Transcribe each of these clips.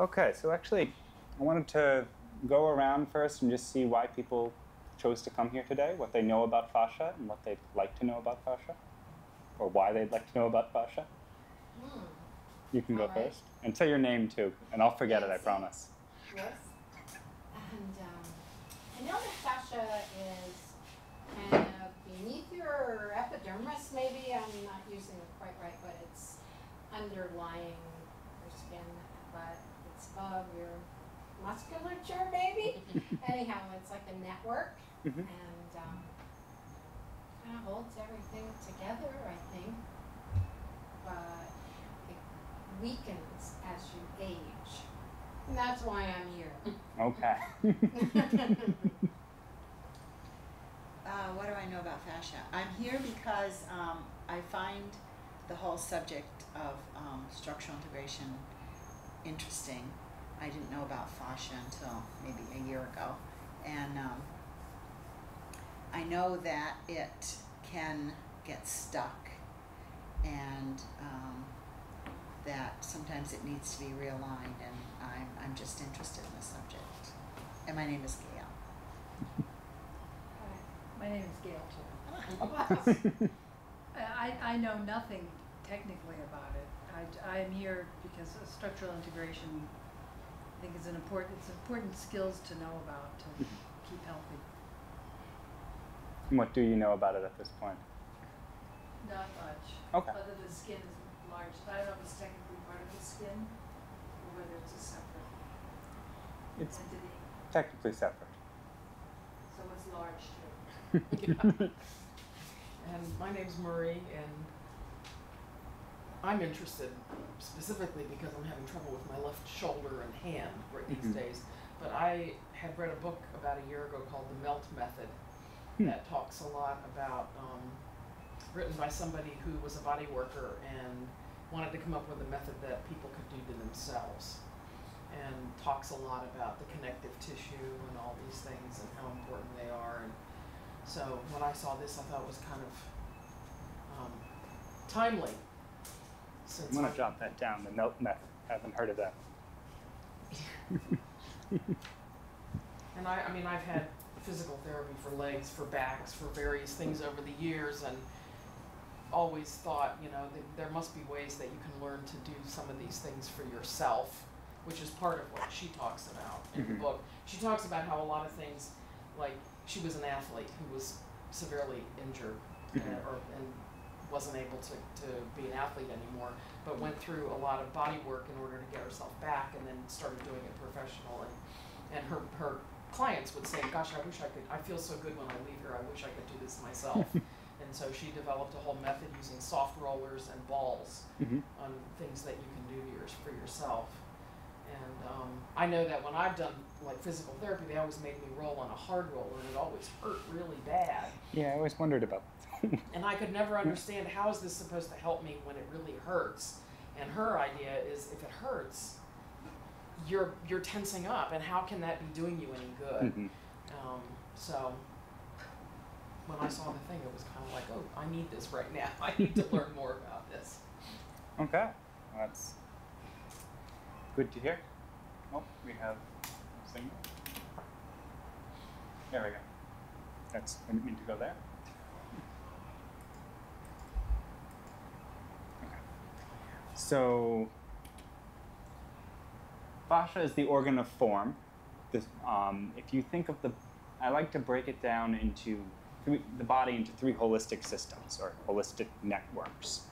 Okay, so actually, I wanted to go around first and just see why people chose to come here today, what they know about fascia, and what they'd like to know about fascia, or why they'd like to know about fascia. Hmm. You can go right. first, and say your name too, and I'll forget it. I promise. Yes. And um, I know that fascia is kind of beneath your epidermis, maybe. I'm not using it quite right, but it's underlying your skin, but it's above your musculature, maybe. Anyhow, it's like a network, Mhm. and um, kind of holds everything together, I think. But it weakens as you age. And that's why I'm here. Okay. Uh, what do I know about fascia? I'm here because um, I find the whole subject of um, structural integration interesting. I didn't know about fascia until maybe a year ago. And um, I know that it can get stuck and um, that sometimes it needs to be realigned. And I'm, I'm just interested in the subject. And my name is Gail. Hi, My name is Gail too. I, I know nothing technically about it. I, I'm here because of structural integration, I think is an important, it's important skills to know about to mm-hmm. keep healthy. And what do you know about it at this point? Not much. Okay. Other than skin is large. I don't know if it's technically part of the skin or whether it's a separate It's entity. technically separate. So it's large too. And my name's Marie, and I'm interested specifically because I'm having trouble with my left shoulder and hand right these Mhm. days. But I had read a book about a year ago called The Melt Method Hmm. that talks a lot about, um, written by somebody who was a body worker and wanted to come up with a method that people could do to themselves. And talks a lot about the connective tissue and all these things and how important they are. And so when I saw this, I thought it was kind of um, timely. I'm gonna jot that down. The melt method. I haven't heard of that. And I, I mean, I've had physical therapy for legs, for backs, for various things over the years, and always thought, you know, there must be ways that you can learn to do some of these things for yourself, which is part of what she talks about in the Mhm. book. She talks about how a lot of things, like she was an athlete who was severely injured uh, Mhm. or and wasn't able to, to be an athlete anymore, but went through a lot of body work in order to get herself back and then started doing it professionally. And her, her clients would say, gosh, I wish I could, I feel so good when I leave here, I wish I could do this myself. and so she developed a whole method using soft rollers and balls hmm on things that you can do to for yourself. And um, I know that when I've done like physical therapy, they always made me roll on a hard roller and it always hurt really bad. Yeah, I always wondered about. And I could never understand how is this supposed to help me when it really hurts. And her idea is if it hurts, you're you're tensing up, and how can that be doing you any good? Mhm. Um, so when I saw the thing, it was kind of like, oh, I need this right now. I need to learn more about this. Okay, well, that's good to hear. Oh, we have signal. There we go. That's, I didn't mean to go there. Okay. So, fascia is the organ of form. This, um, if you think of the, I like to break it down into three, the body into three holistic systems or holistic networks.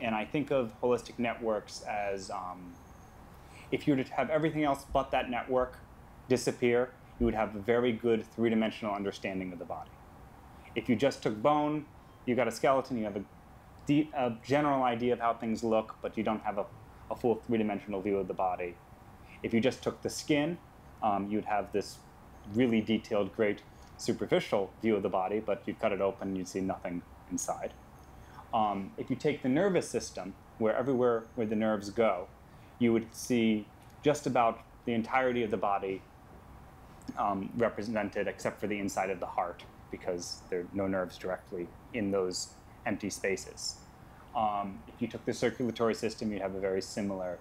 And I think of holistic networks as um, if you were to have everything else but that network disappear, you would have a very good three dimensional understanding of the body. If you just took bone, you got a skeleton, you have a, a general idea of how things look, but you don't have a, a full three dimensional view of the body. If you just took the skin, um, you'd have this really detailed, great superficial view of the body, but you'd cut it open you'd see nothing inside. Um, if you take the nervous system, where everywhere where the nerves go, you would see just about the entirety of the body um, represented, except for the inside of the heart, because there are no nerves directly in those empty spaces. Um, if you took the circulatory system, you'd have a very similar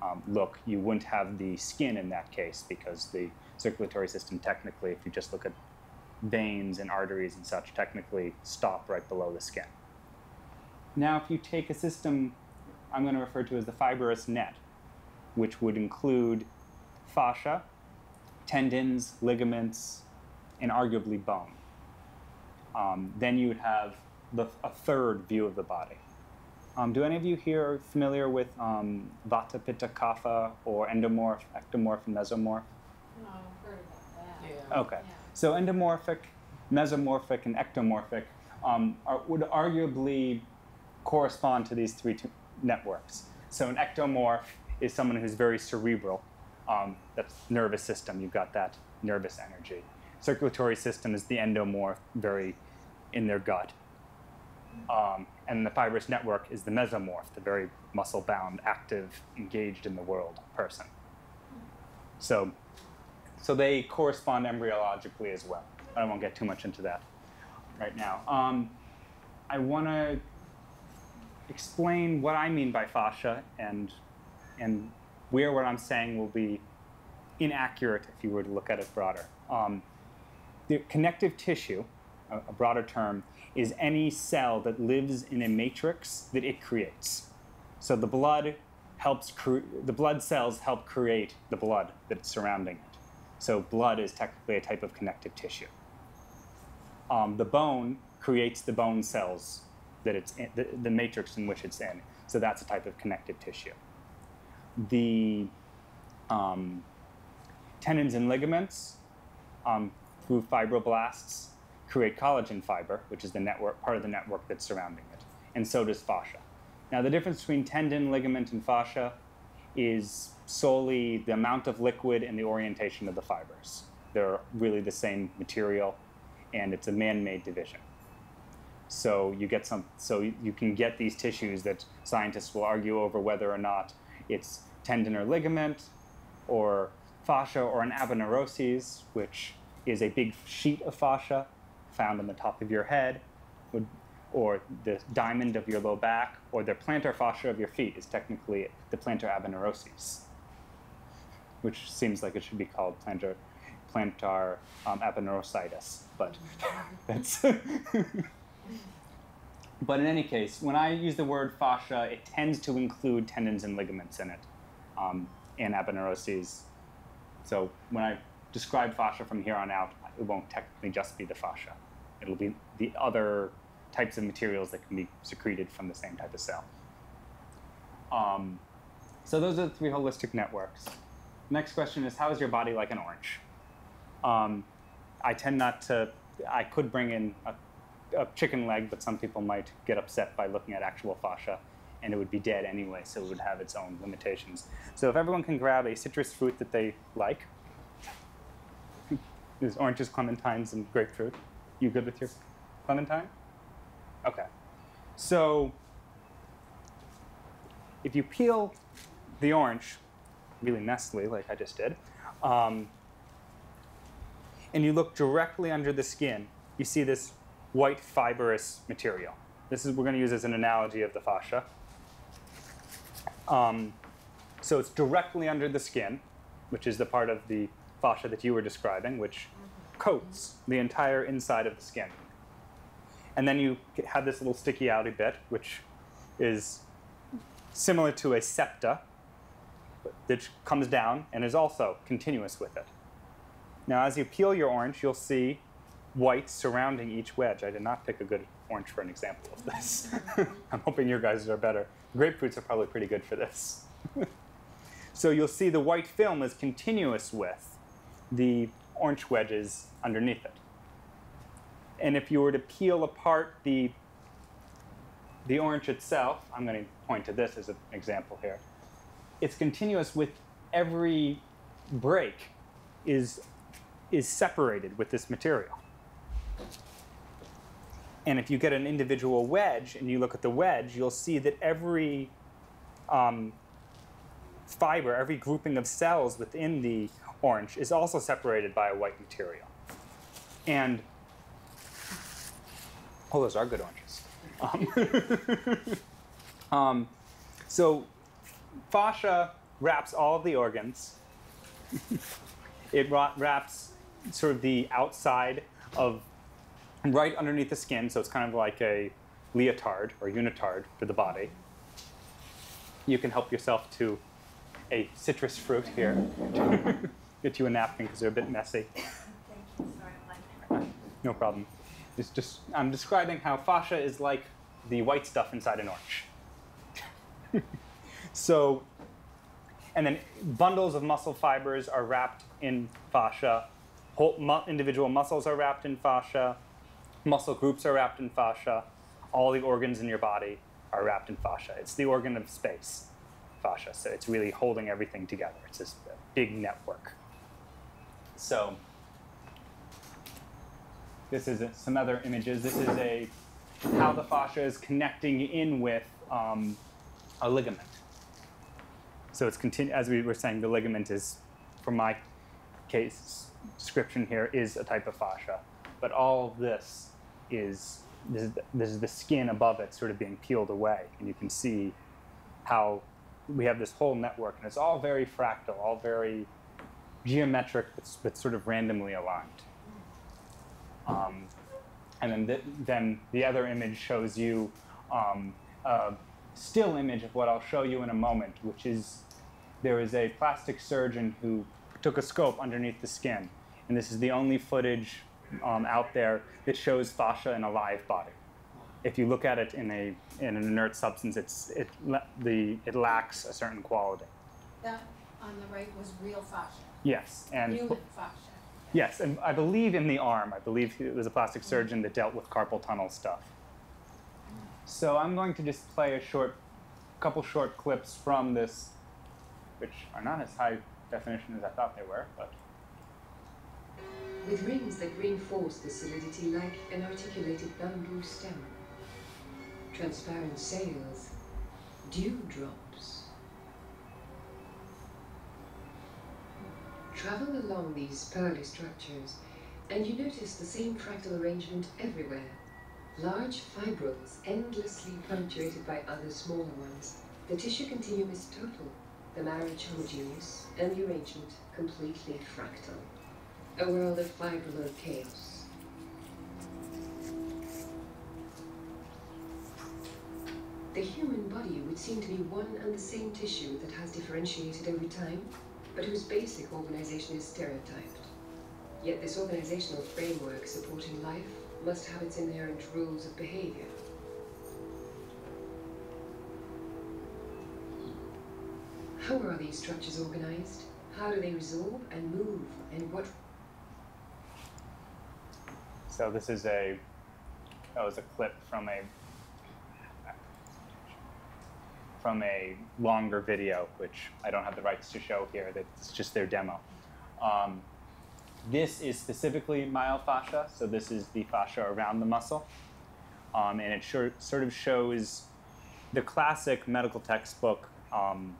um, look, you wouldn't have the skin in that case because the circulatory system technically, if you just look at veins and arteries and such, technically stop right below the skin. Now, if you take a system I'm going to refer to as the fibrous net, which would include fascia, tendons, ligaments, and arguably bone. Um, then you would have the, a third view of the body. Um, do any of you here are familiar with um, Vata, Pitta, Kapha, or endomorph, ectomorph, and mesomorph? No, I've heard about that. Yeah. Okay. Yeah. So endomorphic, mesomorphic, and ectomorphic um, are, would arguably correspond to these three t- networks. So an ectomorph is someone who's very cerebral. Um, that's nervous system. You've got that nervous energy. Circulatory system is the endomorph, very in their gut. Um, and the fibrous network is the mesomorph, the very muscle-bound, active, engaged in the world person. So, so they correspond embryologically as well. I won't get too much into that right now. Um, I want to explain what I mean by fascia and and where what I'm saying will be inaccurate if you were to look at it broader. Um, the connective tissue, a, a broader term, is any cell that lives in a matrix that it creates. So the blood helps the blood cells help create the blood that's surrounding it. So blood is technically a type of connective tissue. Um, the bone creates the bone cells that it's in, the, the matrix in which it's in. So that's a type of connective tissue. The um, tendons and ligaments um, through fibroblasts create collagen fiber, which is the network part of the network that's surrounding it, and so does fascia. Now, the difference between tendon, ligament, and fascia is solely the amount of liquid and the orientation of the fibers. They're really the same material, and it's a man-made division. So you get some. So you can get these tissues that scientists will argue over whether or not it's tendon or ligament, or fascia or an aponeurosis, which is a big sheet of fascia found on the top of your head, or the diamond of your low back, or the plantar fascia of your feet is technically the plantar aponeurosis, which seems like it should be called plantar plantar um, but that's. but in any case, when I use the word fascia, it tends to include tendons and ligaments in it, um, and aponeuroses. So when I describe fascia from here on out, it won't technically just be the fascia. It'll be the other types of materials that can be secreted from the same type of cell. Um, so those are the three holistic networks. Next question is, how is your body like an orange? Um, I tend not to. I could bring in a, a chicken leg, but some people might get upset by looking at actual fascia, and it would be dead anyway, so it would have its own limitations. So if everyone can grab a citrus fruit that they like, there's oranges, clementines, and grapefruit. You good with your clementine? Okay. So if you peel the orange really messily, like I just did, um, and you look directly under the skin, you see this white fibrous material. This is we're going to use as an analogy of the fascia. Um, so it's directly under the skin, which is the part of the fascia that you were describing, which coats the entire inside of the skin. And then you have this little sticky outy bit, which is similar to a septa, that comes down and is also continuous with it. Now, as you peel your orange, you'll see white surrounding each wedge. I did not pick a good orange for an example of this. I'm hoping your guys are better. Grapefruits are probably pretty good for this. so you'll see the white film is continuous with the orange wedges underneath it. And if you were to peel apart the, the orange itself, I'm going to point to this as an example here. It's continuous with every break is, is separated with this material. And if you get an individual wedge and you look at the wedge, you'll see that every um, fiber, every grouping of cells within the orange is also separated by a white material. And oh, those are good oranges. Um, um, so fascia wraps all of the organs. it wraps sort of the outside of right underneath the skin, so it's kind of like a leotard or unitard for the body. You can help yourself to a citrus fruit here. Get you a napkin because they're a bit messy. Thank you, sorry, No problem. It's just I'm describing how fascia is like the white stuff inside an orange. so, and then bundles of muscle fibers are wrapped in fascia. Whole mu- individual muscles are wrapped in fascia. Muscle groups are wrapped in fascia. All the organs in your body are wrapped in fascia. It's the organ of space, fascia. So it's really holding everything together. It's this big network. So this is a, some other images. This is a how the fascia is connecting in with um, a ligament. So it's continu- as we were saying, the ligament is, for my case description here, is a type of fascia. But all of this is this is, the, this is the skin above it sort of being peeled away, and you can see how we have this whole network, and it's all very fractal, all very geometric, but, but sort of randomly aligned. Um, and then, th- then the other image shows you um, a still image of what I'll show you in a moment, which is there is a plastic surgeon who took a scope underneath the skin. And this is the only footage um, out there that shows fascia in a live body. If you look at it in, a, in an inert substance, it's, it, the, it lacks a certain quality. That on the right was real fascia, Yes, and human fascia. Yes, and I believe in the arm. I believe it was a plastic surgeon that dealt with carpal tunnel stuff. So I'm going to just play a short, couple short clips from this, which are not as high definition as I thought they were, but with rings that reinforce the solidity like an articulated bamboo stem. Transparent sails, dewdrops. Travel along these pearly structures, and you notice the same fractal arrangement everywhere. Large fibrils endlessly punctuated by other smaller ones. The tissue continuum is total, the marriage homogeneous, and the arrangement completely fractal. A world of fibrillar chaos. The human body would seem to be one and the same tissue that has differentiated over time, but whose basic organization is stereotyped. Yet this organizational framework supporting life must have its inherent rules of behavior. How are these structures organized? How do they resolve and move? And what so this is a that was a clip from a from a longer video, which I don't have the rights to show here. That's just their demo. Um, this is specifically myofascia, so this is the fascia around the muscle, um, and it sure, sort of shows the classic medical textbook um,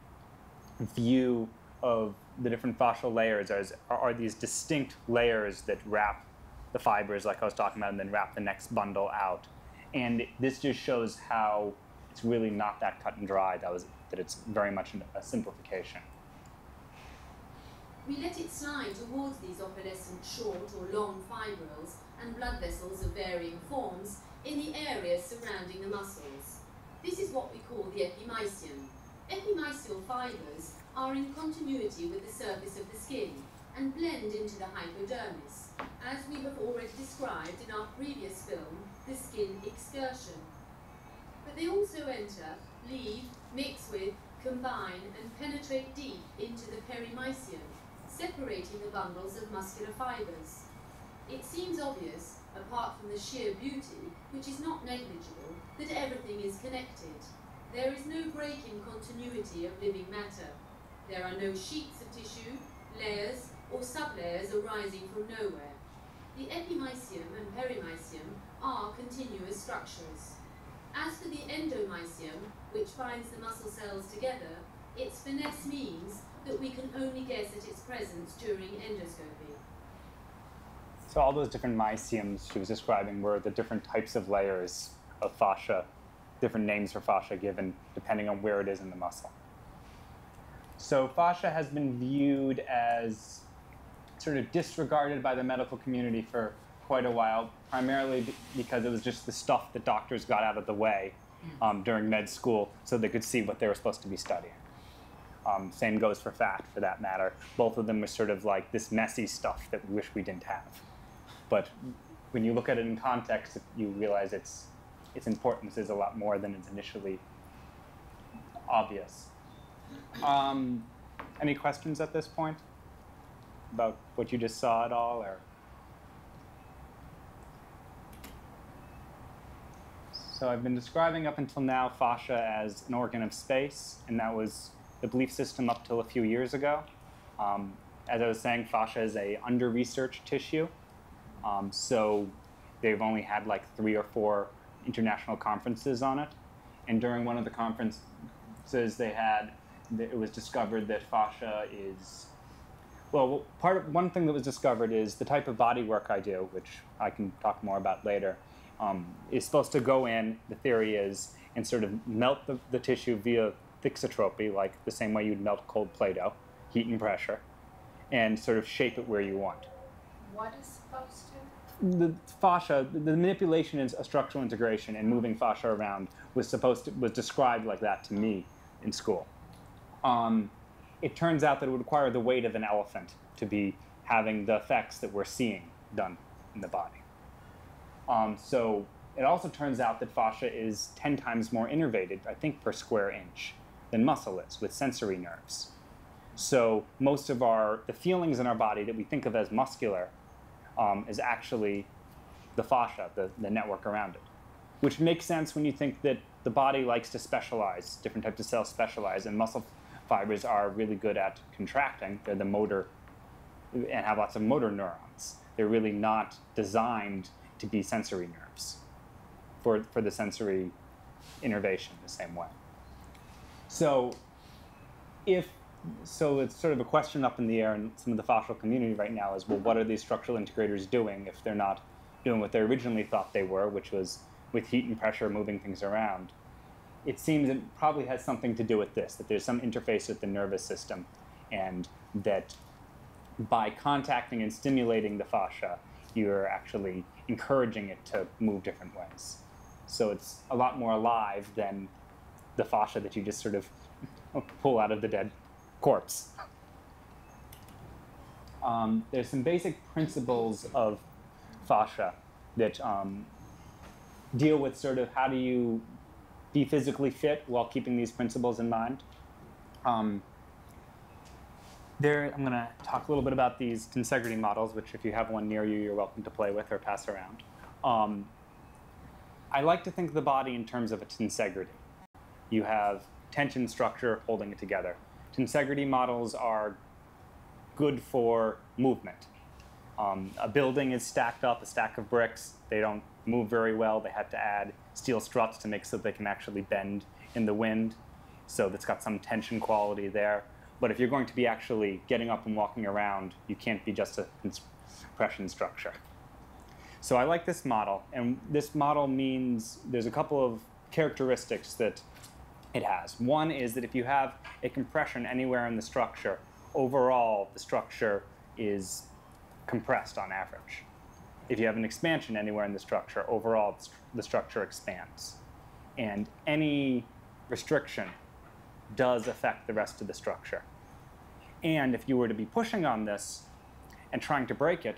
view of the different fascial layers as are, are these distinct layers that wrap the fibers, like I was talking about, and then wrap the next bundle out. And this just shows how it's really not that cut and dry. That was that it's very much a simplification. We let it slide towards these opalescent short or long fibrils and blood vessels of varying forms in the areas surrounding the muscles. This is what we call the epimysium. Epimysial fibers are in continuity with the surface of the skin and blend into the hypodermis, as we have already described in our previous film, The Skin Excursion. But they also enter, leave, mix with, combine, and penetrate deep into the perimysium, separating the bundles of muscular fibers. It seems obvious, apart from the sheer beauty, which is not negligible, that everything is connected. There is no break in continuity of living matter. There are no sheets of tissue, layers, or sublayers arising from nowhere. The epimysium and perimysium are continuous structures. As for the endomysium, which binds the muscle cells together, its finesse means that we can only guess at its presence during endoscopy. So all those different mysiums she was describing were the different types of layers of fascia, different names for fascia given depending on where it is in the muscle. So fascia has been viewed as sort of disregarded by the medical community for quite a while, primarily because it was just the stuff that doctors got out of the way um, during med school so they could see what they were supposed to be studying. Um, same goes for fat, for that matter. Both of them were sort of like this messy stuff that we wish we didn't have. But when you look at it in context, you realize its its importance is a lot more than is initially obvious. Um, any questions at this point about what you just saw at all, or? So I've been describing up until now fascia as an organ of space, and that was the belief system up till a few years ago. Um, as I was saying, fascia is a under-researched tissue, um, so they've only had like three or four international conferences on it. And during one of the conferences they had, it was discovered that fascia is well, part of, one thing that was discovered is the type of body work I do, which I can talk more about later, um, is supposed to go in. The theory is and sort of melt the, the tissue via thixotropy, like the same way you'd melt cold Play-Doh, heat and pressure, and sort of shape it where you want. What is supposed to? the fascia, the manipulation is a structural integration, and moving fascia around was supposed to was described like that to me in school. Um, it turns out that it would require the weight of an elephant to be having the effects that we're seeing done in the body. Um, so it also turns out that fascia is 10 times more innervated, I think, per square inch than muscle is with sensory nerves. So most of our the feelings in our body that we think of as muscular um, is actually the fascia, the, the network around it. Which makes sense when you think that the body likes to specialize, different types of cells specialize, and muscle fibers are really good at contracting. They're the motor, and have lots of motor neurons. They're really not designed to be sensory nerves for, for the sensory innervation the same way. So, if so it's sort of a question up in the air in some of the fascial community right now is well what are these structural integrators doing if they're not doing what they originally thought they were which was with heat and pressure moving things around it seems it probably has something to do with this that there's some interface with the nervous system and that by contacting and stimulating the fascia you're actually encouraging it to move different ways so it's a lot more alive than the fascia that you just sort of pull out of the dead corpse. Um, there's some basic principles of fascia that um, deal with sort of how do you be physically fit while keeping these principles in mind. Um, there, I'm going to talk a little bit about these tensegrity models, which if you have one near you, you're welcome to play with or pass around. Um, I like to think of the body in terms of a tensegrity. You have tension structure holding it together. Tensegrity models are good for movement. Um, a building is stacked up, a stack of bricks. They don't move very well. They have to add steel struts to make so they can actually bend in the wind. So that's got some tension quality there. But if you're going to be actually getting up and walking around, you can't be just a compression structure. So I like this model, and this model means there's a couple of characteristics that it has. One is that if you have a compression anywhere in the structure, overall the structure is compressed on average. If you have an expansion anywhere in the structure, overall the structure expands. And any restriction does affect the rest of the structure. And if you were to be pushing on this and trying to break it,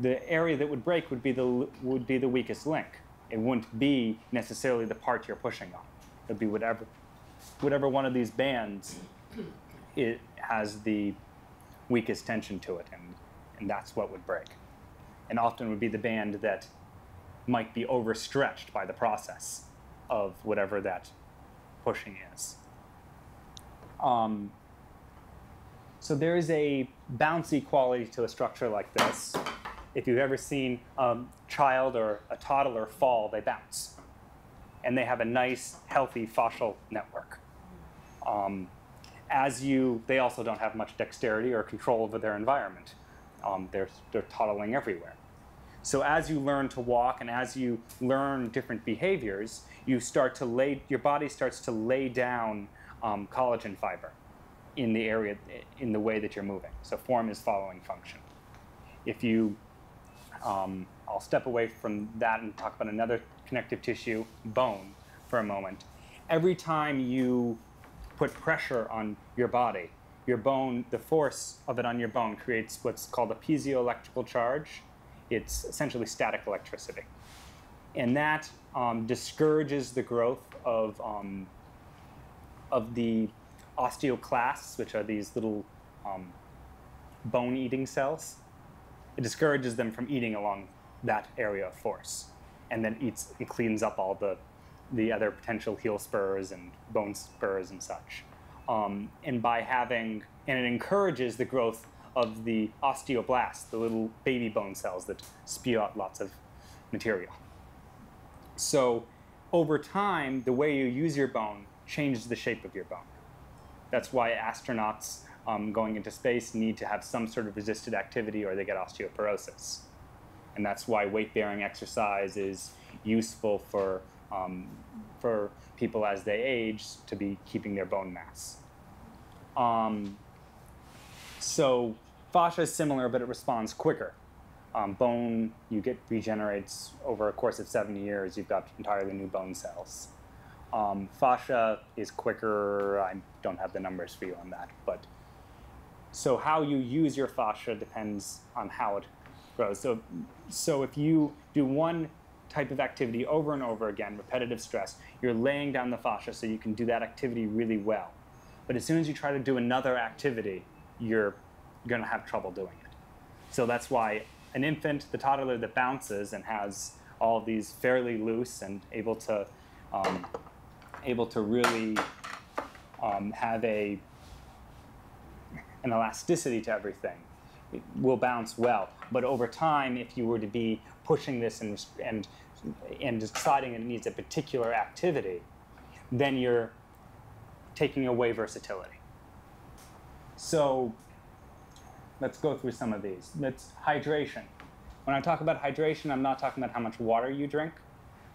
the area that would break would be the, would be the weakest link. It wouldn't be necessarily the part you're pushing on. It would be whatever, whatever one of these bands it has the weakest tension to it, and, and that's what would break. And often would be the band that might be overstretched by the process of whatever that pushing is. Um, so there is a bouncy quality to a structure like this. If you've ever seen a child or a toddler fall, they bounce. And they have a nice, healthy fascial network. Um, as you, they also don't have much dexterity or control over their environment. Um, they're, they're toddling everywhere. So as you learn to walk and as you learn different behaviors, you start to lay, your body starts to lay down um, collagen fiber in the area in the way that you're moving. So form is following function. If you, um, I'll step away from that and talk about another connective tissue, bone, for a moment. Every time you put pressure on your body, your bone, the force of it on your bone creates what's called a piezoelectrical charge. It's essentially static electricity. And that um, discourages the growth of, um, of the osteoclasts, which are these little um, bone eating cells. It discourages them from eating along that area of force. And then eats, it cleans up all the, the other potential heel spurs and bone spurs and such. Um, and by having, and it encourages the growth of the osteoblasts, the little baby bone cells that spew out lots of material. So over time, the way you use your bone changes the shape of your bone. That's why astronauts um, going into space need to have some sort of resisted activity or they get osteoporosis. And that's why weight-bearing exercise is useful for, um, for people as they age to be keeping their bone mass. Um, so fascia is similar, but it responds quicker. Um, bone, you get regenerates over a course of seven years. You've got entirely new bone cells. Um, fascia is quicker. I don't have the numbers for you on that, but so how you use your fascia depends on how it grows. So, so if you do one type of activity over and over again, repetitive stress, you're laying down the fascia so you can do that activity really well. But as soon as you try to do another activity, you're going to have trouble doing it. So that's why an infant, the toddler that bounces and has all of these fairly loose and able to um, able to really um, have a an elasticity to everything it will bounce well. But over time, if you were to be pushing this and and and deciding it needs a particular activity, then you're taking away versatility. So let's go through some of these. That's hydration. When I talk about hydration, I'm not talking about how much water you drink.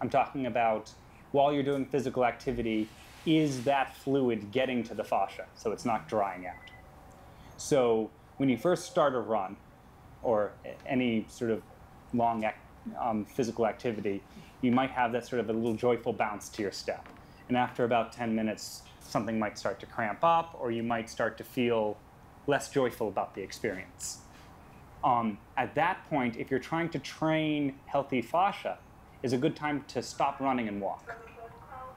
I'm talking about while you're doing physical activity, is that fluid getting to the fascia so it's not drying out? So when you first start a run or any sort of long um, physical activity, you might have that sort of a little joyful bounce to your step. And after about 10 minutes, something might start to cramp up or you might start to feel less joyful about the experience. Um, at that point, if you're trying to train healthy fascia, is a good time to stop running and walk.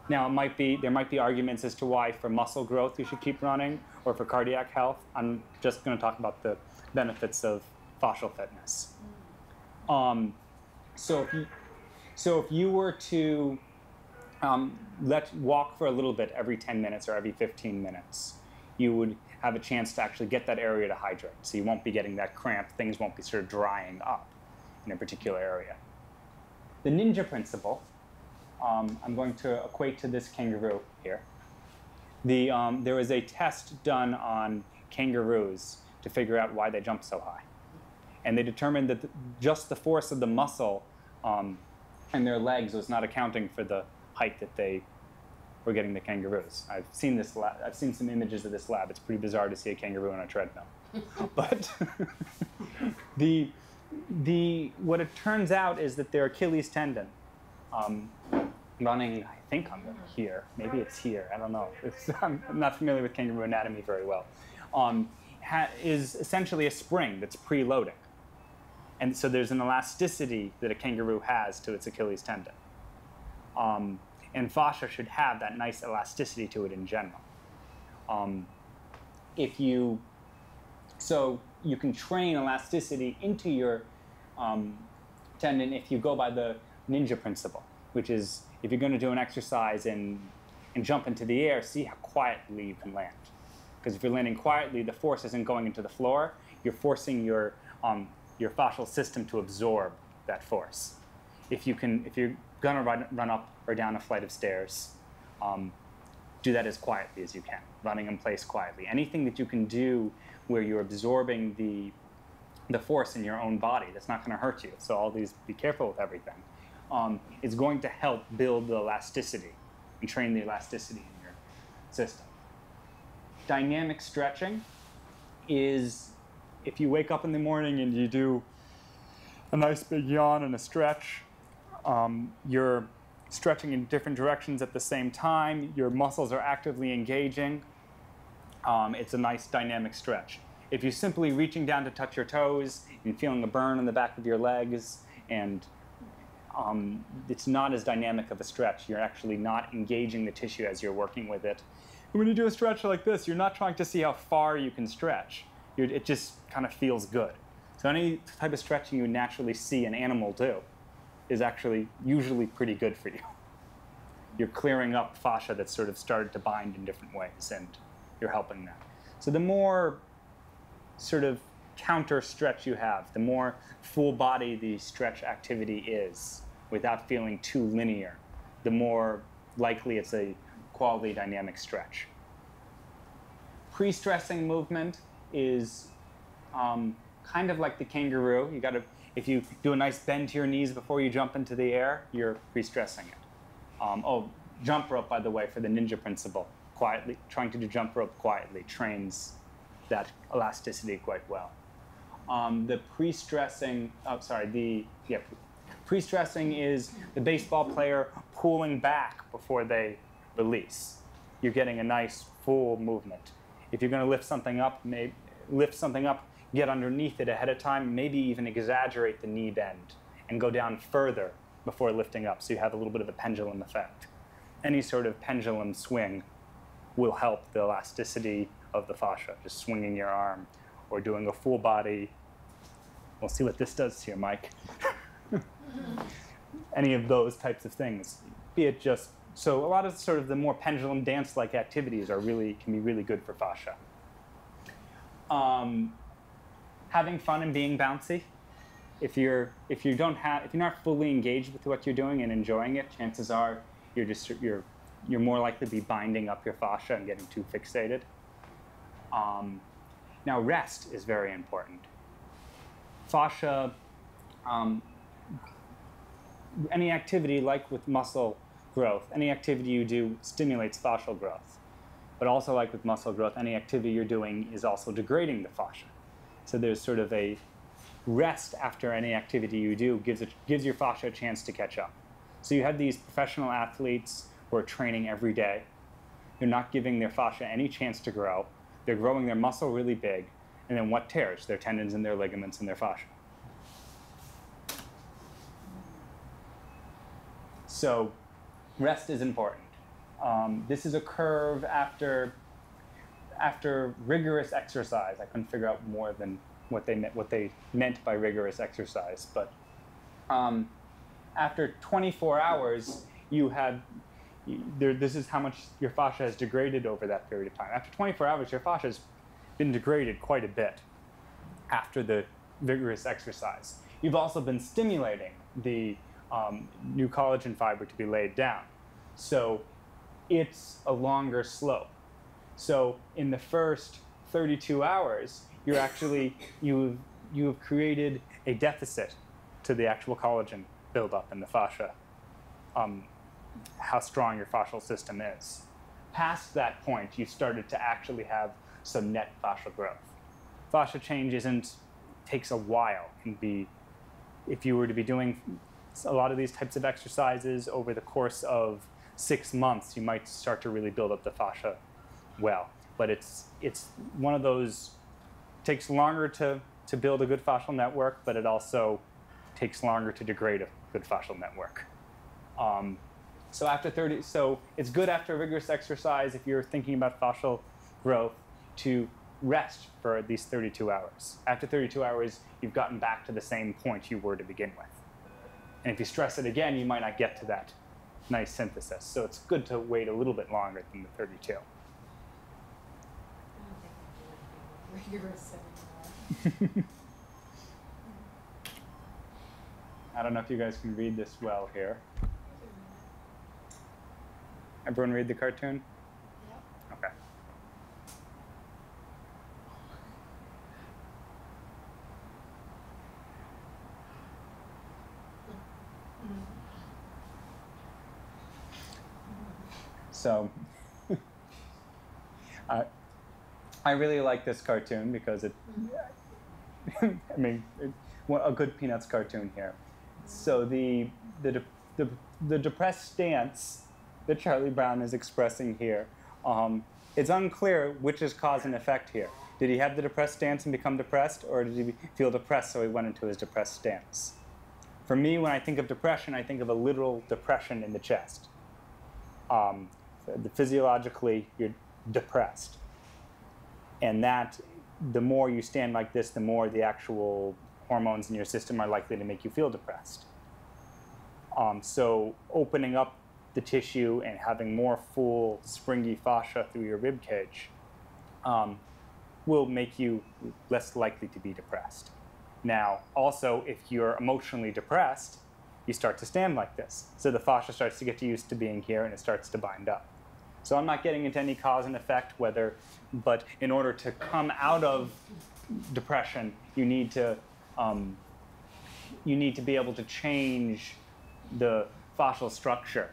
Now, it might be there might be arguments as to why for muscle growth you should keep running, or for cardiac health. I'm just going to talk about the benefits of fascial fitness. Um, so if you, so if you were to um, let walk for a little bit every 10 minutes or every 15 minutes, you would have a chance to actually get that area to hydrate. So you won't be getting that cramp. Things won't be sort of drying up in a particular area. The ninja principle, um, I'm going to equate to this kangaroo here. The, um, there was a test done on kangaroos to figure out why they jump so high. And they determined that the, just the force of the muscle um, in their legs was not accounting for the height that they were getting the kangaroos. I've seen this. Lab, I've seen some images of this lab. It's pretty bizarre to see a kangaroo on a treadmill. but the the what it turns out is that their Achilles tendon, um, running I think under here, maybe it's here. I don't know. It's, I'm not familiar with kangaroo anatomy very well. Um, ha, is essentially a spring that's preloading, and so there's an elasticity that a kangaroo has to its Achilles tendon. Um, and fascia should have that nice elasticity to it in general. Um, if you, so you can train elasticity into your um, tendon if you go by the ninja principle, which is if you're going to do an exercise and, and jump into the air, see how quietly you can land. Because if you're landing quietly, the force isn't going into the floor. You're forcing your, um, your fascial system to absorb that force. If you can, if you're to run, run up or down a flight of stairs. Um, do that as quietly as you can, running in place quietly. Anything that you can do where you're absorbing the, the force in your own body that's not going to hurt you. So all these, be careful with everything. Um, is going to help build the elasticity and train the elasticity in your system. dynamic stretching is if you wake up in the morning and you do a nice big yawn and a stretch, um, you're stretching in different directions at the same time, your muscles are actively engaging. Um, it's a nice dynamic stretch. If you're simply reaching down to touch your toes and feeling a burn on the back of your legs, and um, it's not as dynamic of a stretch, you're actually not engaging the tissue as you're working with it. And when you do a stretch like this, you're not trying to see how far you can stretch. You're, it just kind of feels good. So any type of stretching you naturally see an animal do is actually usually pretty good for you. You're clearing up fascia that's sort of started to bind in different ways, and you're helping that. So the more sort of counter stretch you have, the more full body the stretch activity is without feeling too linear, the more likely it's a quality dynamic stretch. Pre-stressing movement is um, kind of like the kangaroo. You got to, if you do a nice bend to your knees before you jump into the air, you're pre-stressing it. Um, oh, jump rope, by the way, for the ninja principle. Quietly, trying to do jump rope quietly trains that elasticity quite well. Um, the pre-stressing, oh, sorry, the, yeah, pre-stressing is the baseball player pulling back before they release. You're getting a nice full movement. If you're going to lift something up, maybe lift something up, get underneath it ahead of time, maybe even exaggerate the knee bend and go down further before lifting up so you have a little bit of a pendulum effect. Any sort of pendulum swing will help the elasticity of the fascia, just swinging your arm or doing a full body. We'll see what this does to here, Mike. Any of those types of things, be it just so a lot of sort of the more pendulum dance-like activities are really can be really good for fascia. Um, having fun and being bouncy. If you're if you don't have if you're not fully engaged with what you're doing and enjoying it, chances are you're just you're you're more likely to be binding up your fascia and getting too fixated. Um, now rest is very important. Fascia, um, any activity like with muscle growth, any activity you do stimulates fascial growth. But also like with muscle growth, any activity you're doing is also degrading the fascia. So there's sort of a rest after any activity you do gives, it, gives your fascia a chance to catch up. So you have these professional athletes who are training every day. They're not giving their fascia any chance to grow. They're growing their muscle really big. And then what tears? Their tendons and their ligaments and their fascia. So rest is important. Um, this is a curve after after rigorous exercise, I couldn't figure out more than what they meant, what they meant by rigorous exercise, but um, after 24 hours, you have there, this is how much your fascia has degraded over that period of time. After 24 hours, your fascia has been degraded quite a bit after the vigorous exercise. You've also been stimulating the um, new collagen fiber to be laid down. So it's a longer slope. So in the first 32 hours, you're actually you've you've created a deficit to the actual collagen buildup in the fascia. Um, how strong your fascial system is. Past that point, you started to actually have some net fascial growth. Fascia change isn't takes a while. Can be if you were to be doing a lot of these types of exercises over the course of six months, you might start to really build up the fascia well. But it's it's one of those takes longer to to build a good fascial network, but it also takes longer to degrade a good fascial network. Um, so after 30, so it's good after a rigorous exercise if you're thinking about fascial growth to rest for at least 32 hours. After 32 hours, you've gotten back to the same point you were to begin with. And if you stress it again, you might not get to that nice synthesis. So it's good to wait a little bit longer than the 32. Rigorous I don't know if you guys can read this well here. Everyone read the cartoon? Yep. Okay. So, uh, I really like this cartoon because it, I mean, it, a good Peanuts cartoon here. So the, the, the, the depressed stance that Charlie Brown is expressing here, um, it's unclear which is cause and effect here. Did he have the depressed stance and become depressed, or did he feel depressed so he went into his depressed stance? For me, when I think of depression, I think of a literal depression in the chest. Um, the- physiologically, you're depressed. And that, the more you stand like this, the more the actual hormones in your system are likely to make you feel depressed. Um, so opening up the tissue and having more full springy fascia through your rib cage um, will make you less likely to be depressed. Now, also, if you're emotionally depressed, you start to stand like this. So the fascia starts to get used to being here and it starts to bind up. So I'm not getting into any cause and effect, whether, but in order to come out of depression, you need to, um, you need to be able to change the fascial structure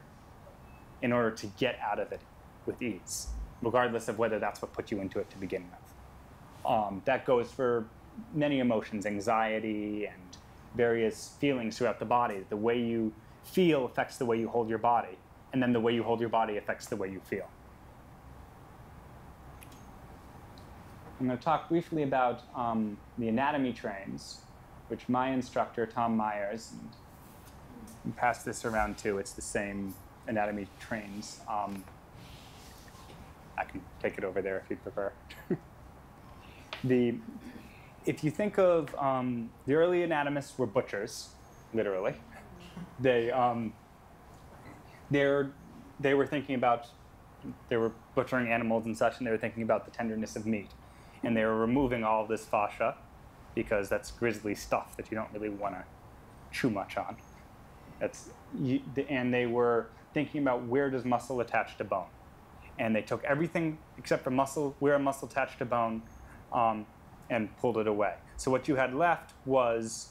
in order to get out of it with ease, regardless of whether that's what put you into it to begin with. Um, that goes for many emotions, anxiety, and various feelings throughout the body. The way you feel affects the way you hold your body, and then the way you hold your body affects the way you feel. I'm going to talk briefly about um, the anatomy trains, which my instructor, Tom Myers, and pass this around too, it's the same anatomy trains. Um, I can take it over there if you prefer. the, if you think of um, the early anatomists were butchers, literally. They, um, they're, they were thinking about, they were butchering animals and such, and they were thinking about the tenderness of meat. And they were removing all this fascia because that's grisly stuff that you don't really want to chew much on. That's, you, and they were thinking about where does muscle attach to bone. And they took everything except for muscle, where a muscle attached to bone, um, and pulled it away. So what you had left was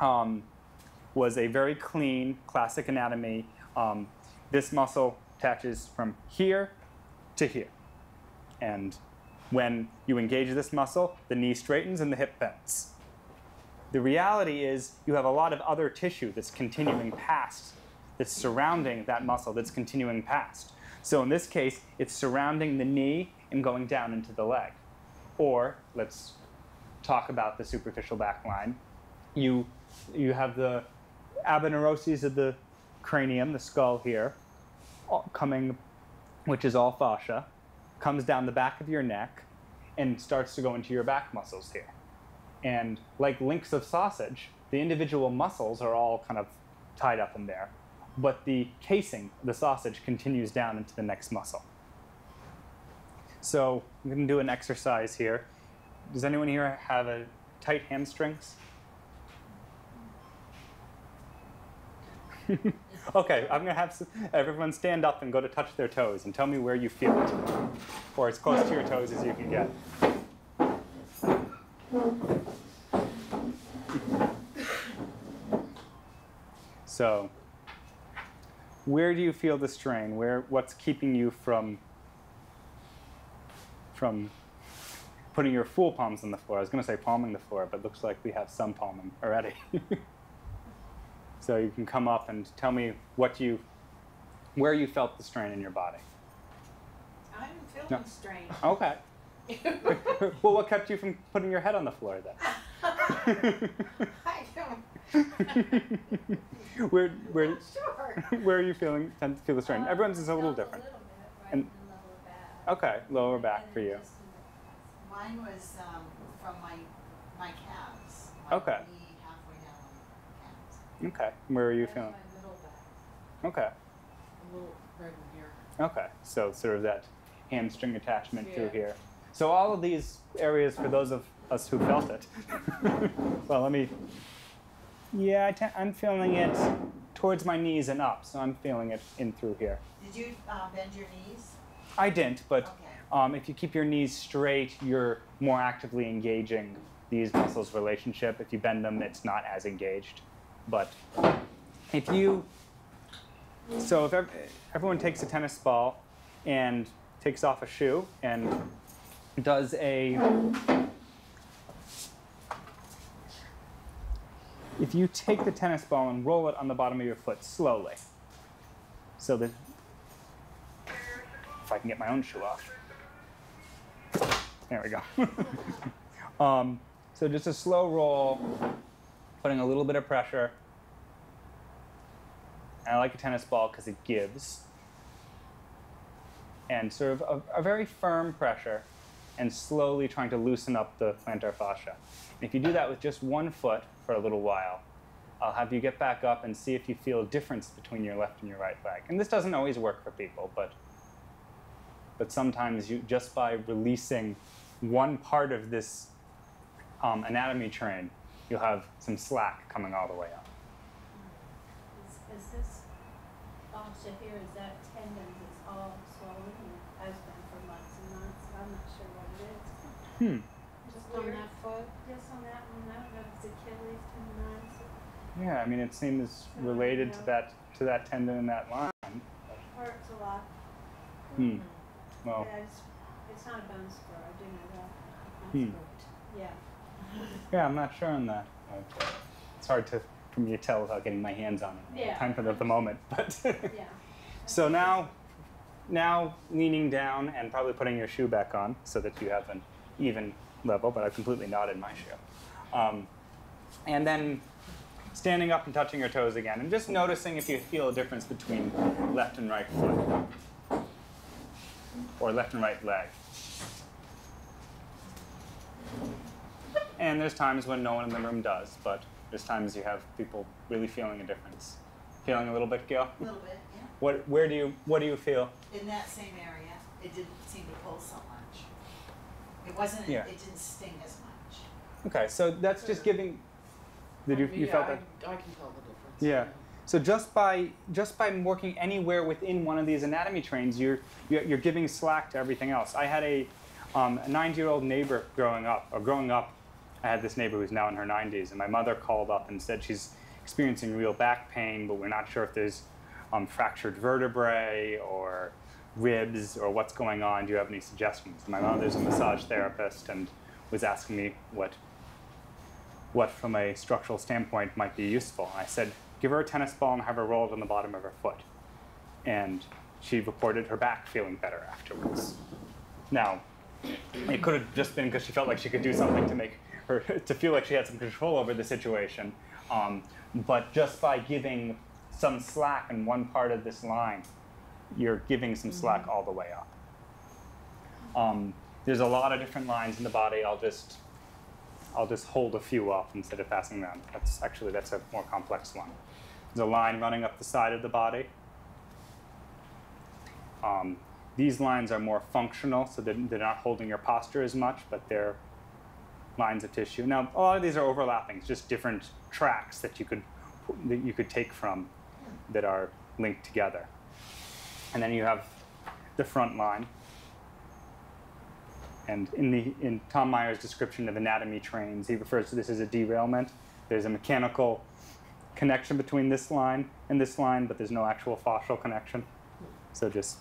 um, was a very clean, classic anatomy. Um, this muscle attaches from here to here. And when you engage this muscle, the knee straightens and the hip bends. The reality is you have a lot of other tissue that's continuing past, that's surrounding that muscle, that's continuing past. So in this case, it's surrounding the knee and going down into the leg. Or let's talk about the superficial back line. You, you have the aponeuroses of the cranium, the skull here, coming, which is all fascia, comes down the back of your neck and starts to go into your back muscles here. And like links of sausage, the individual muscles are all kind of tied up in there, but the casing, the sausage, continues down into the next muscle. So I'm going to do an exercise here. Does anyone here have a tight hamstrings? okay, I'm going to have everyone stand up and go to touch their toes and tell me where you feel it, or as close to your toes as you can get. So, where do you feel the strain? Where, what's keeping you from from putting your full palms on the floor? I was going to say palming the floor, but looks like we have some palming already. so you can come up and tell me what you, where you felt the strain in your body. I'm feeling No. strange. Okay. well, what kept you from putting your head on the floor then? I don't, where, where, not sure. where are you feeling tend to feel the strain? Everyone's is a little different. And- Okay, lower back for you. Mine was um, from my my calves. My Okay. knee halfway down my calves. Okay, where are you feeling? Okay, A little right in here. okay. So sort of that hamstring attachment through here. So all of these areas, for those of us who felt it. well, let me. Yeah, I te- I'm feeling it towards my knees and up, so I'm feeling it in through here. Did you uh, bend your knees? I didn't, but Okay. um, if you keep your knees straight, you're more actively engaging these muscles' relationship. If you bend them, it's not as engaged. But if you, so if ev- everyone takes a tennis ball and takes off a shoe and does a if you take the tennis ball and roll it on the bottom of your foot slowly, so that if I can get my own shoe off. There we go. um, so just a slow roll, putting a little bit of pressure. And I like a tennis ball because it gives. And sort of a, a very firm pressure and slowly trying to loosen up the plantar fascia. And if you do that with just one foot for a little while, I'll have you get back up and see if you feel a difference between your left and your right leg. And this doesn't always work for people, but but sometimes you just by releasing one part of this um, anatomy train, you'll have some slack coming all the way up. Is, is this fascia here, is that tendon that's all swollen and has been for months and months? I'm not sure what it is. Hmm. Just on that foot? Just on that one, I don't know if it's Achilles tendonitis. Yeah, I mean it seems related to that to that tendon in that line. Hurts a lot. Hmm. Well, Yeah, it's, it's not a bone spur, I do know that. Hmm. Yeah. Yeah, I'm not sure on that. It's hard to for me to tell without getting my hands on it. Yeah. Time for the, the moment, but. Yeah. So now, now leaning down and probably putting your shoe back on so that you have an even level, but I've completely knotted my shoe. Um, and then standing up and touching your toes again, and just noticing if you feel a difference between left and right foot, or left and right leg. And there's times when no one in the room does, but there's times you have people really feeling a difference. Feeling a little bit, Gail? A little bit, yeah. What, where do you, what do you feel? In that same area, it didn't seem to pull so much. It wasn't, Yeah. it didn't sting as much. Okay, so that's just giving. Did you, you yeah, felt I, that? I can tell the difference. Yeah. So just by just by working anywhere within one of these anatomy trains, you're you're, you're giving slack to everything else. I had a um, a 90-year-old neighbor growing up, or growing up, I had this neighbor who's now in her 90s, and my mother called up and said she's experiencing real back pain, but we're not sure if there's um, fractured vertebrae or ribs or what's going on. Do you have any suggestions? My mother's a massage therapist and was asking me what what from a structural standpoint might be useful. I said, give her a tennis ball and have her roll it on the bottom of her foot. And she reported her back feeling better afterwards. Now, it could have just been because she felt like she could do something to make her to feel like she had some control over the situation. Um, but just by giving some slack in one part of this line, you're giving some slack all the way up. Um, there's a lot of different lines in the body. I'll just I'll just hold a few up instead of passing them. That's actually that's a more complex one. There's a line running up the side of the body. Um, these lines are more functional, so they're, they're not holding your posture as much, but they're lines of tissue. Now, a lot of these are overlapping. It's just different tracks that you could that you could take from that are linked together. And then you have the front line. And in the in Tom Myers' description of anatomy trains, he refers to this as a derailment. There's a mechanical connection between this line and this line, but there's no actual fascial connection. So just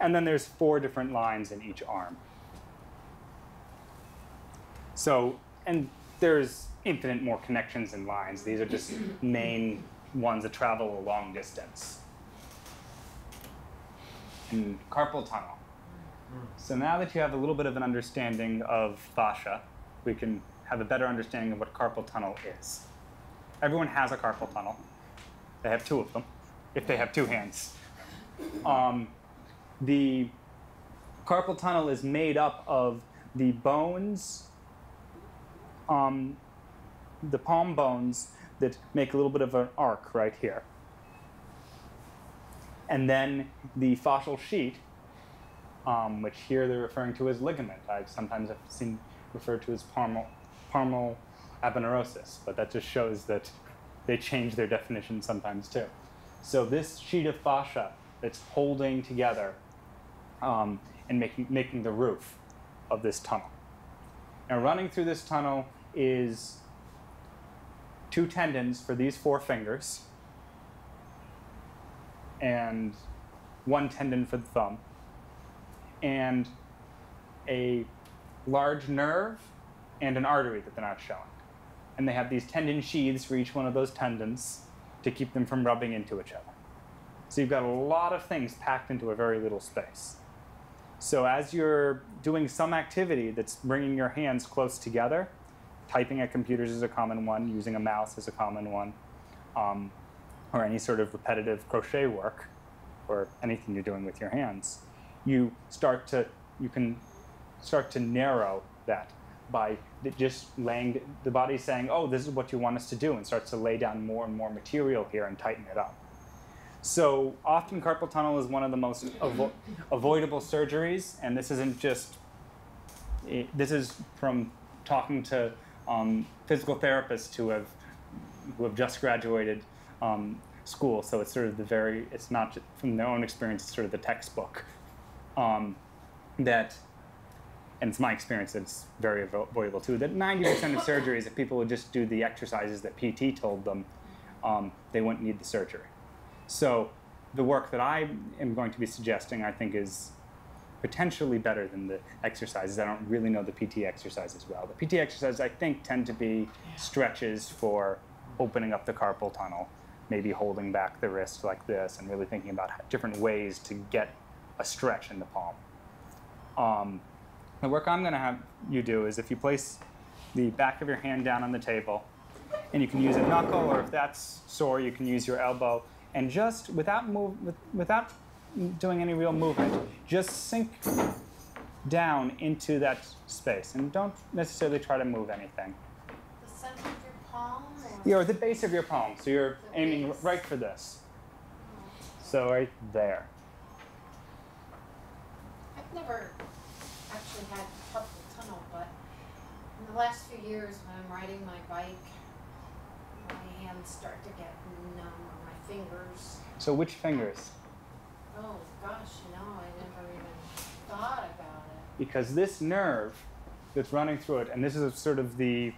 and then there's four different lines in each arm. So and there's infinite more connections and lines. These are just main ones that travel a long distance. And carpal tunnel. So now that you have a little bit of an understanding of fascia, we can have a better understanding of what carpal tunnel is. Everyone has a carpal tunnel. They have two of them, if they have two hands. Um, the carpal tunnel is made up of the bones, um, the palm bones that make a little bit of an arc right here. And then the fascial sheet, um, which here they're referring to as ligament. I've sometimes have seen referred to as palmar, palmar aponeurosis, but that just shows that they change their definition sometimes too. So this sheet of fascia that's holding together um, and making, making the roof of this tunnel. Now running through this tunnel is two tendons for these four fingers and one tendon for the thumb. And a large nerve and an artery that they're not showing. And they have these tendon sheaths for each one of those tendons to keep them from rubbing into each other. So you've got a lot of things packed into a very little space. So as you're doing some activity that's bringing your hands close together, typing at computers is a common one, using a mouse is a common one, um, or any sort of repetitive crochet work, or anything you're doing with your hands, you start to you can start to narrow that by just laying the body saying, "Oh, this is what you want us to do," and starts to lay down more and more material here and tighten it up. So often carpal tunnel is one of the most avo- avoidable surgeries, and this isn't just. i this is from talking to um, physical therapists who have who have just graduated um, school. So it's sort of the very. It's not from their own experience. It's sort of the textbook. Um, that, and it's my experience. It's very avoidable too. That ninety percent of surgeries, if people would just do the exercises that PT told them, um, they wouldn't need the surgery. So the work that I am going to be suggesting, I think, is potentially better than the exercises. I don't really know the PT exercises well. The PT exercises, I think, tend to be stretches for opening up the carpal tunnel, maybe holding back the wrist like this, and really thinking about different ways to get a stretch in the palm. Um, the work I'm going to have you do is if you place the back of your hand down on the table, and you can use a knuckle, or if that's sore, you can use your elbow, and just without move, with, without doing any real movement, just sink down into that space, and don't necessarily try to move anything. The center of your palm or? Yeah, or the base of your palm, so you're The aiming base. right for this. Mm-hmm. So right there. I've never actually had carpal tunnel, but in the last few years when I'm riding my bike, my hands start to get numb fingers. So which fingers? Oh gosh, know, I never even thought about it. because this nerve that's running through it, and this is sort of the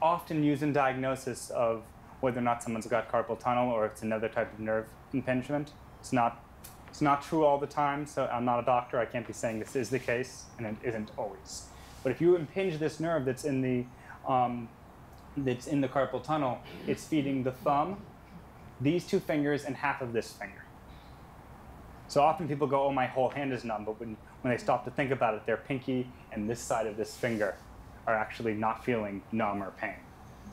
often used in diagnosis of whether or not someone's got carpal tunnel or it's another type of nerve impingement. It's not it's not true all the time, so I'm not a doctor. I can't be saying this is the case, and it isn't always. But if you impinge this nerve that's in the um, that's in the carpal tunnel, it's feeding the thumb, these two fingers, and half of this finger. So often people go, "Oh, my whole hand is numb," but when when they stop to think about it, their pinky and this side of this finger are actually not feeling numb or pain.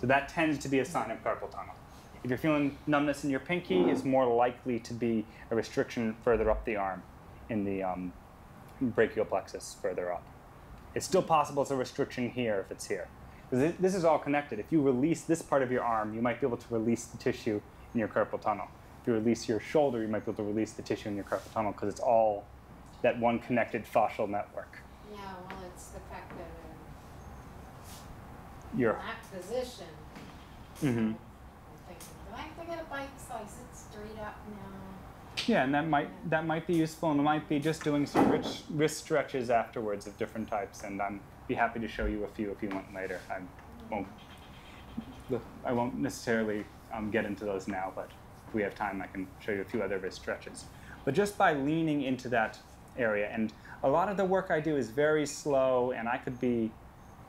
So that tends to be a sign of carpal tunnel. If you're feeling numbness in your pinky, it's more likely to be a restriction further up the arm, in the um, brachial plexus further up. It's still possible it's a restriction here if it's here. This is all connected. If you release this part of your arm, you might be able to release the tissue in your carpal tunnel. If you release your shoulder, you might be able to release the tissue in your carpal tunnel because it's all that one connected fascial network. Yeah, well, it's the fact that Your in that position, hmm I'm thinking, do I have to get a bike so I sit straight up now? Yeah, and that might that might be useful, and it might be just doing some rich, wrist stretches afterwards of different types. And I'm be happy to show you a few if you want later. I won't I won't necessarily um, get into those now, but if we have time, I can show you a few other wrist stretches. But just by leaning into that area, and a lot of the work I do is very slow, and I could be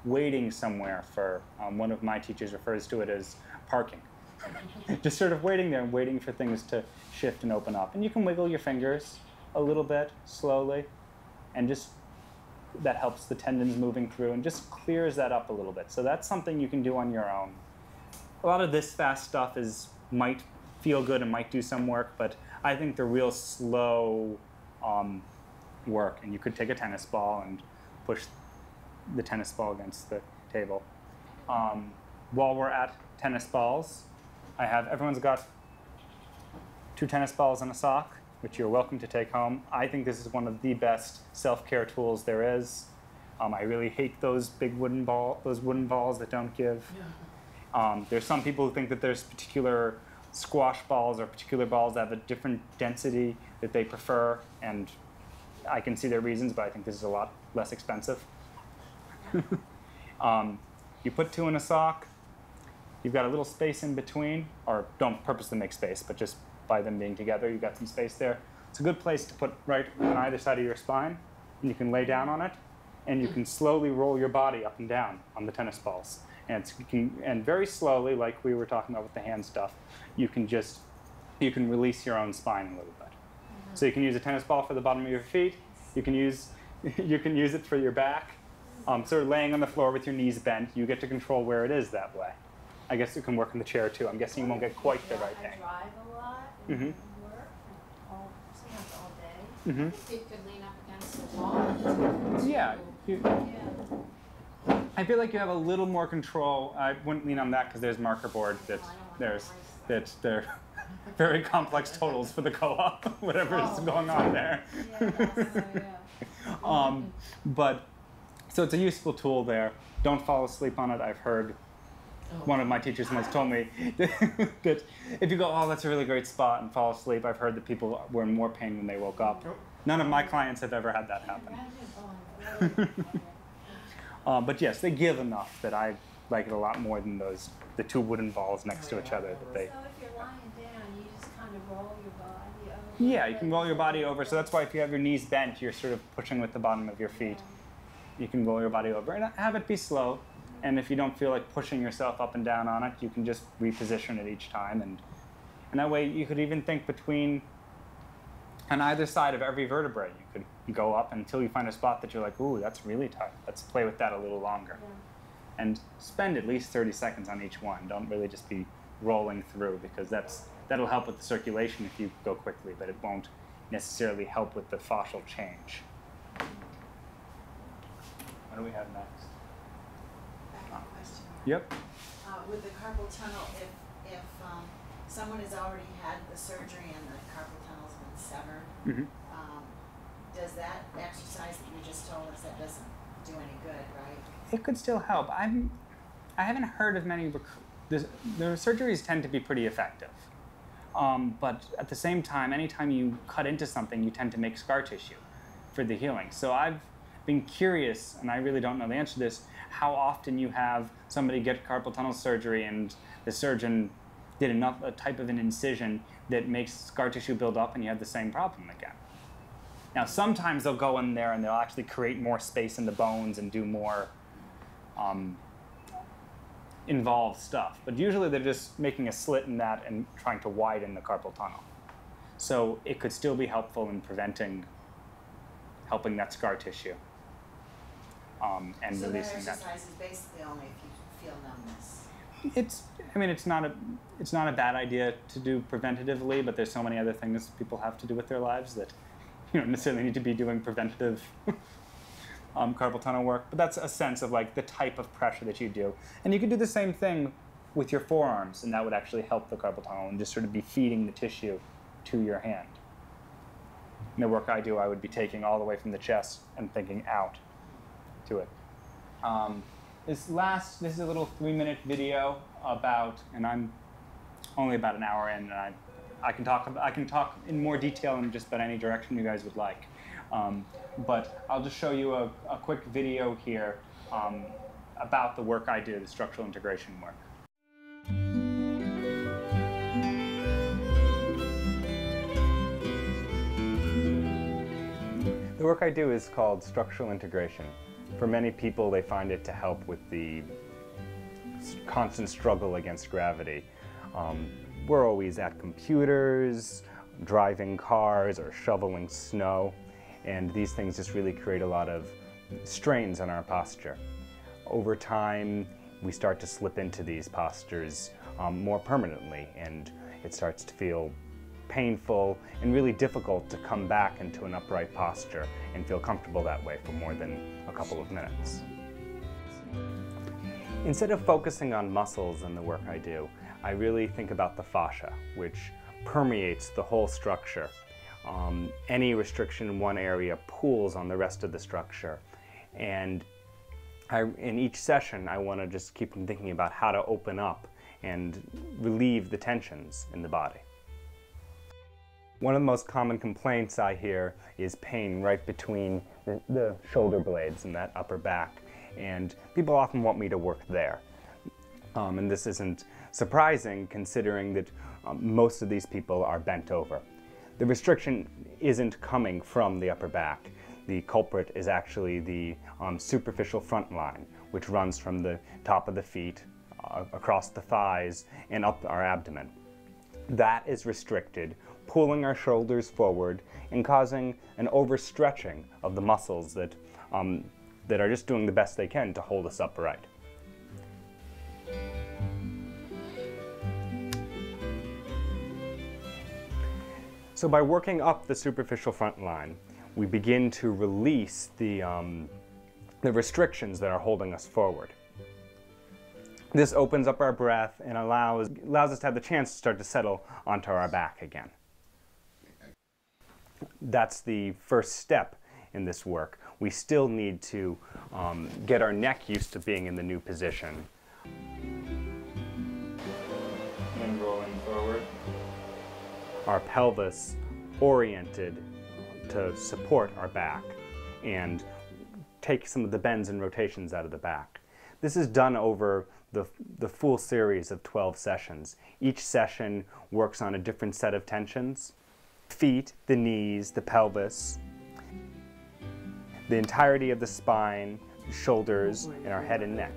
waiting somewhere for. Um, one of my teachers refers to it as parking just sort of waiting there and waiting for things to shift and open up. And you can wiggle your fingers a little bit slowly, and just that helps the tendons moving through and just clears that up a little bit. So that's something you can do on your own. A lot of this fast stuff is might feel good and might do some work, but I think the real slow um, work, and you could take a tennis ball and push the tennis ball against the table. Um, while we're at tennis balls, I have everyone's got two tennis balls and a sock, which you're welcome to take home. I think this is one of the best self-care tools there is. Um, I really hate those big wooden ball, those wooden balls that don't give. Yeah. Um, there's some people who think that there's particular squash balls or particular balls that have a different density that they prefer, and I can see their reasons, but I think this is a lot less expensive. um, you put two in a sock. You've got a little space in between, or don't purposely make space, but just by them being together, you've got some space there. It's a good place to put right on either side of your spine. and you can lay down on it, and you can slowly roll your body up and down on the tennis balls. And, it's, can, and very slowly, like we were talking about with the hand stuff, you can just you can release your own spine a little bit. So you can use a tennis ball for the bottom of your feet. You can use you can use it for your back. Um, sort of laying on the floor with your knees bent, you get to control where it is that way. I guess you can work in the chair too. I'm guessing you won't get quite the right I thing. drive a lot and Mhm. work all, sometimes all day. hmm You could lean up against the wall. Yeah, you, Yeah. I feel like you have a little more control. I wouldn't lean on that because there's marker board that Oh, I don't want there's that they're very complex totals for the co-op, whatever is Oh. going on there. Yeah, that's, yeah. Um, but so it's a useful tool there. Don't fall asleep on it. I've heard Oh. one of my teachers once told me that if you go, oh, that's a really great spot, and fall asleep, I've heard that people were in more pain when they woke up. None of my clients have ever had that happen. Um, but yes, they give enough that I like it a lot more than those the two wooden balls next to each other that they. So if you're lying down, you just kind of roll your body over. Yeah, you can roll your body over. So that's why if you have your knees bent, you're sort of pushing with the bottom of your feet. You can roll your body over and have it be slow. And if you don't feel like pushing yourself up and down on it, you can just reposition it each time. And, and that way you could even think between, on either side of every vertebrae, you could go up until you find a spot that you're like, ooh, that's really tight. Let's play with that a little longer. And spend at least 30 seconds on each one. Don't really just be rolling through because that's, that'll help with the circulation if you go quickly, but it won't necessarily help with the fascial change. What do we have next? Back question. Yep. Uh, with the carpal tunnel, if, if, um, someone has already had the surgery and the carpal tunnel's been severed, hmm um, does that exercise that you just told us, that doesn't do any good, right? It could still help. I'm, I haven't heard of many. Rec- the, the surgeries tend to be pretty effective. Um, but at the same time, anytime you cut into something, you tend to make scar tissue for the healing. So I've been curious, and I really don't know the answer to this, how often you have somebody get carpal tunnel surgery and the surgeon did enough a type of an incision that makes scar tissue build up and you have the same problem again. Now, sometimes they'll go in there and they'll actually create more space in the bones and do more um, involved stuff. But usually they're just making a slit in that and trying to widen the carpal tunnel. So it could still be helpful in preventing, helping that scar tissue um, and So that releasing that. exercise is basically only if you feel numbness. It's, I mean, it's not a, it's not a bad idea to do preventatively, but there's so many other things people have to do with their lives that you don't necessarily need to be doing preventative um, carpal tunnel work. But that's a sense of like the type of pressure that you do, and you could do the same thing with your forearms, and that would actually help the carpal tunnel and just sort of be feeding the tissue to your hand. In the work I do, I would be taking all the way from the chest and thinking out to it. Um, this last, this is a little three-minute video about, and I'm only about an hour in, and I, I can talk, I can talk in more detail in just about any direction you guys would like. Um, but I'll just show you a, a quick video here um, about the work I do, the structural integration work. The work I do is called structural integration. For many people, they find it to help with the constant struggle against gravity. Um, we're always at computers, driving cars, or shoveling snow, and these things just really create a lot of strains on our posture. Over time, we start to slip into these postures um, more permanently, and it starts to feel painful and really difficult to come back into an upright posture and feel comfortable that way for more than a couple of minutes. Instead of focusing on muscles in the work I do, I really think about the fascia, which permeates the whole structure. Um, any restriction in one area pulls on the rest of the structure. And I, in each session, I want to just keep thinking about how to open up and relieve the tensions in the body. One of the most common complaints I hear is pain right between the, the shoulder blades and that upper back. And people often want me to work there. Um, and this isn't surprising considering that um, most of these people are bent over. The restriction isn't coming from the upper back. the culprit is actually the um, superficial front line, which runs from the top of the feet uh, across the thighs and up our abdomen. That is restricted, pulling our shoulders forward and causing an overstretching of the muscles that, um, that are just doing the best they can to hold us upright. So by working up the superficial front line, we begin to release the, um, the restrictions that are holding us forward. This opens up our breath and allows, allows us to have the chance to start to settle onto our back again. That's the first step in this work. We still need to um, get our neck used to being in the new position. And rolling forward. Our pelvis oriented to support our back and take some of the bends and rotations out of the back. This is done over the, the full series of 12 sessions. Each session works on a different set of tensions. Feet, the knees, the pelvis, the entirety of the spine, shoulders, and our head and neck.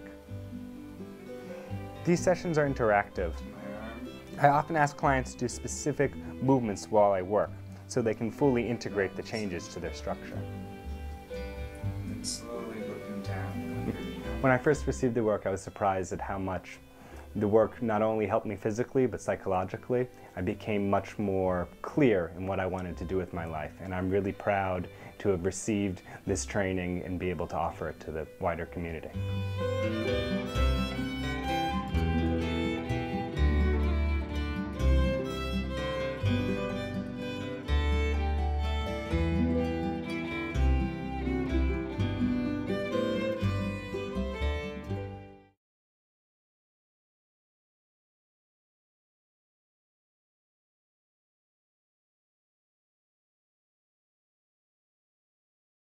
These sessions are interactive. I often ask clients to do specific movements while I work so they can fully integrate the changes to their structure. And slowly looking down. When I first received the work, I was surprised at how much the work not only helped me physically, but psychologically. I became much more clear in what I wanted to do with my life, and I'm really proud to have received this training and be able to offer it to the wider community.